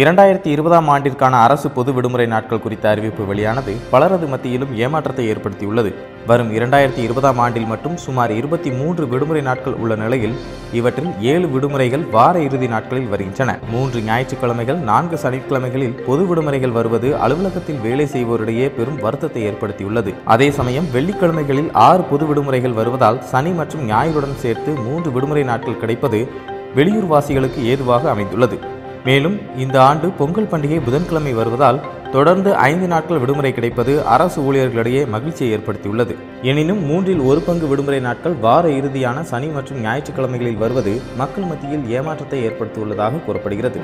இரண்டாயிரத்தி இருபதாம் ஆண்டிற்கான அரசு பொது விடுமுறை நாட்கள் குறித்த அறிவிப்பு வெளியானது பலரது மத்தியிலும் ஏமாற்றத்தை ஏற்படுத்தியுள்ளது. வரும் இரண்டாயிரத்தி இருபதாம் ஆண்டில் மட்டும் சுமார் இருபத்தி மூன்று விடுமுறை நாட்கள் உள்ள நிலையில் இவற்றில் ஏழு விடுமுறைகள் வார இறுதி நாட்களில் வருகின்றன. மூன்று ஞாயிற்றுக்கிழமைகள் நான்கு சனிக்கிழமைகளில் பொது விடுமுறைகள் வருவது அலுவலகத்தில் வேலை செய்வோரிடையே பெரும் வருத்தத்தை ஏற்படுத்தியுள்ளது. அதே சமயம் வெள்ளிக்கிழமைகளில் ஆறு பொது விடுமுறைகள் வருவதால் சனி மற்றும் ஞாயிறுடன் சேர்த்து மூன்று விடுமுறை நாட்கள் கிடைப்பது வெளியூர் வாசிகளுக்கு ஏதுவாக அமைந்துள்ளது. மேலும் இந்த ஆண்டு பொங்கல் பண்டிகை புதன்கிழமை வருவதால் தொடர்ந்து ஐந்து நாட்கள் விடுமுறை கிடைப்பது அரசு ஊழியர்களிடையே மகிழ்ச்சியை ஏற்படுத்தியுள்ளது. எனினும் மூன்றில் ஒரு பங்கு விடுமுறை நாட்கள் வார இறுதியான சனி மற்றும் ஞாயிற்றுக்கிழமைகளில் வருவது மக்கள் மத்தியில் ஏமாற்றத்தை ஏற்படுத்தியுள்ளதாக கூறப்படுகிறது.